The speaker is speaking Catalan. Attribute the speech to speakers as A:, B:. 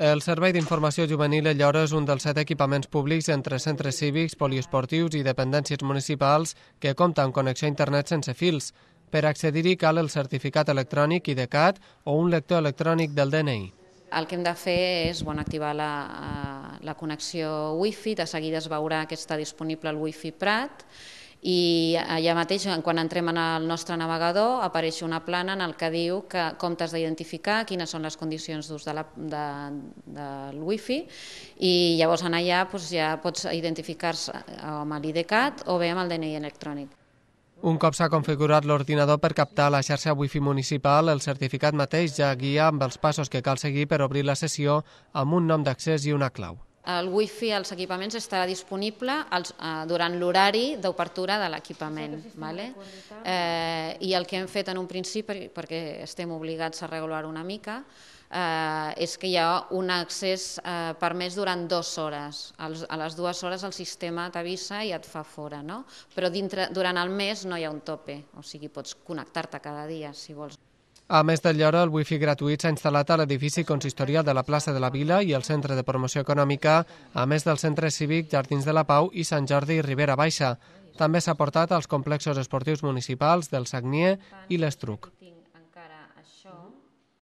A: El Servei d'Informació Juvenil Llora és un dels set equipaments públics entre centres cívics, poliesportius i dependències municipals que compta amb connexió a internet sense fils. Per accedir-hi cal el certificat electrònic IDCAT o un lector electrònic del DNI.
B: El que hem de fer és bueno, activar la, la connexió Wi-Fi, de seguida es veurà que està disponible el Wi-Fi Prat, i allà mateix, quan entrem en el nostre navegador, apareix una plana en el que diu que com t'has d'identificar, quines són les condicions d'ús de, la, de, del wifi i llavors en allà doncs, ja pots identificar-se amb l'IDCAT o bé amb el DNI electrònic.
A: Un cop s'ha configurat l'ordinador per captar la xarxa Wi-Fi municipal, el certificat mateix ja guia amb els passos que cal seguir per obrir la sessió amb un nom d'accés i una clau.
B: El wifi als equipaments estarà disponible als, eh, durant l'horari d'obertura de l'equipament. Vale? Eh, I el que hem fet en un principi, perquè estem obligats a regular una mica, eh, és que hi ha un accés eh, permès durant dues hores. Als, a les dues hores el sistema t'avisa i et fa fora, no? però dintre, durant el mes no hi ha un tope, o sigui, pots connectar-te cada dia si vols.
A: A més del Llora, el wifi gratuït s'ha instal·lat a l'edifici consistorial de la plaça de la Vila i el Centre de Promoció Econòmica, a més del Centre Cívic Jardins de la Pau i Sant Jordi i Ribera Baixa. També s'ha portat als complexos esportius municipals del Sagnier i l'Estruc.